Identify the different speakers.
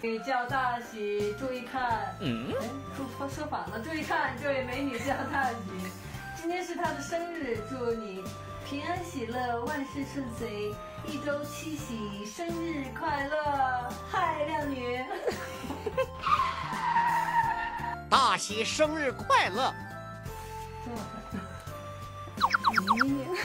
Speaker 1: 你叫大喜注意看。嗯。说说反了注意看这位美女叫大喜今天是她的生日祝你平安喜乐万事顺遂一周七喜生日快乐嗨靓女。
Speaker 2: 大喜生日快乐。
Speaker 1: 你